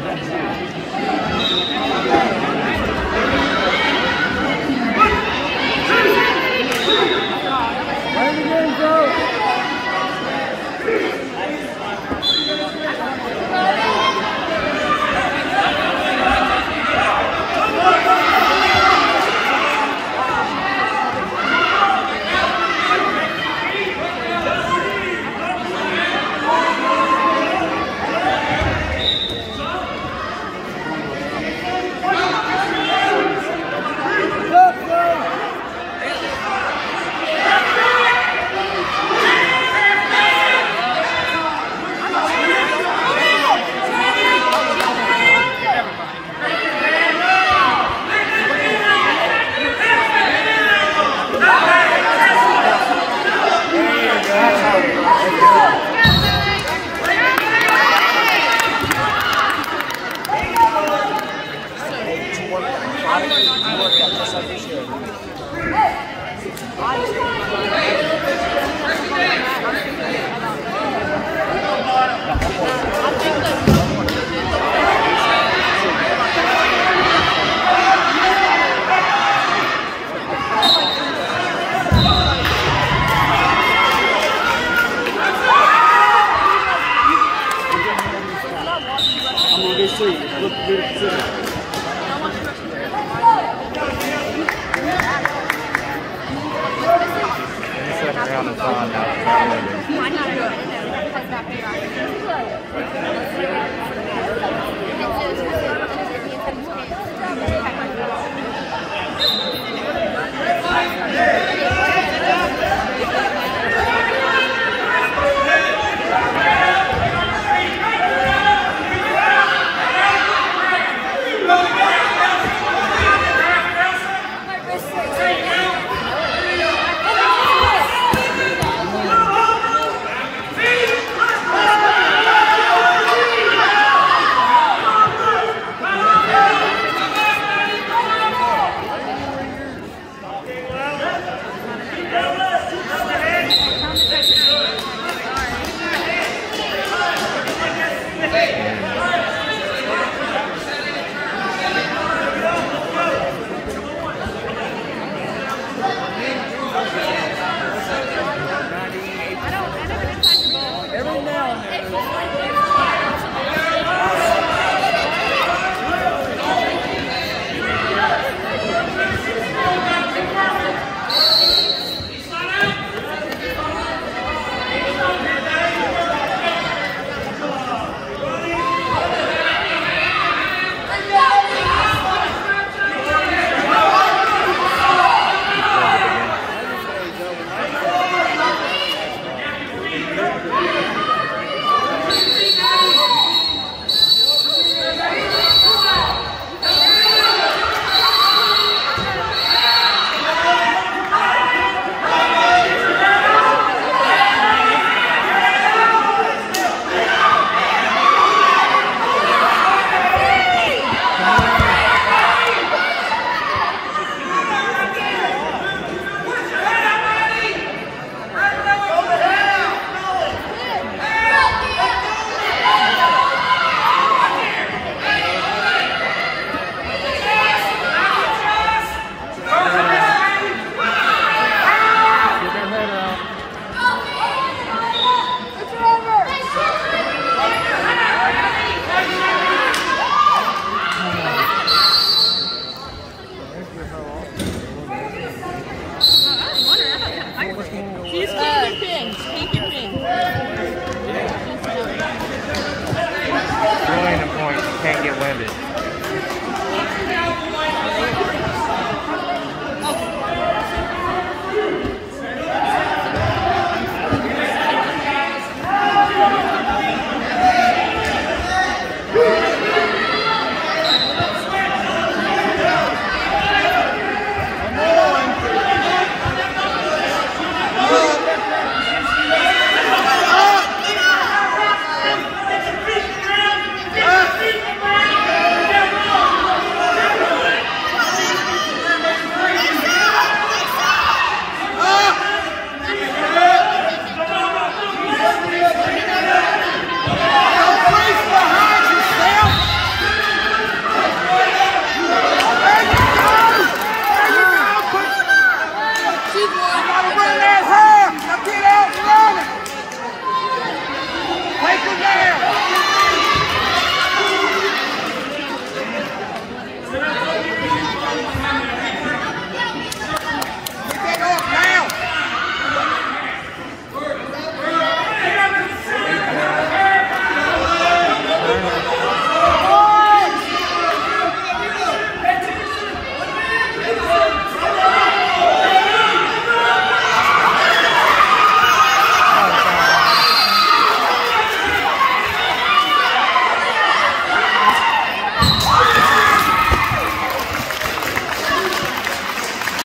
Thank you. 好。Get